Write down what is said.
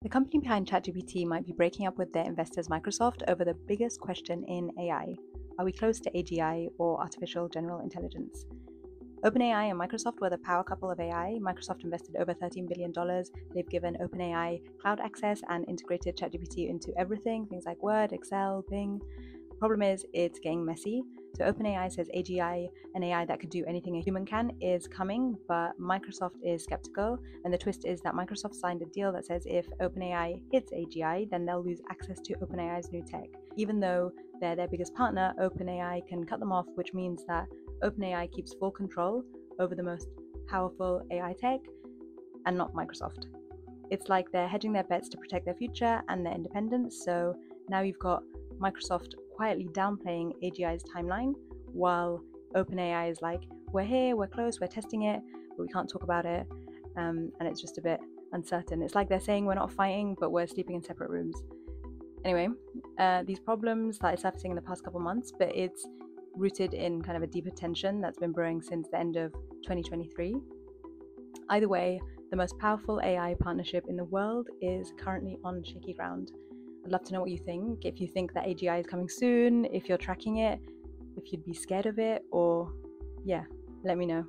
The company behind ChatGPT might be breaking up with their investors Microsoft over the biggest question in AI Are we close to AGI or artificial general intelligence? OpenAI and Microsoft were the power couple of AI. Microsoft invested over $13 billion. They've given OpenAI cloud access and integrated ChatGPT into everything, things like Word, Excel, Bing. The Problem is, it's getting messy. So OpenAI says AGI, an AI that could do anything a human can, is coming, but Microsoft is skeptical. And the twist is that Microsoft signed a deal that says if OpenAI hits AGI, then they'll lose access to OpenAI's new tech. Even though they're their biggest partner, OpenAI can cut them off, which means that OpenAI keeps full control over the most powerful AI tech and not Microsoft. It's like they're hedging their bets to protect their future and their independence. So now you've got Microsoft quietly downplaying AGI's timeline while OpenAI is like, we're here, we're close, we're testing it, but we can't talk about it. Um, and it's just a bit uncertain. It's like they're saying we're not fighting, but we're sleeping in separate rooms. Anyway, uh, these problems started surfacing in the past couple months, but it's rooted in kind of a deeper tension that's been brewing since the end of 2023. Either way, the most powerful AI partnership in the world is currently on shaky ground. I'd love to know what you think. If you think that AGI is coming soon, if you're tracking it, if you'd be scared of it, or yeah, let me know.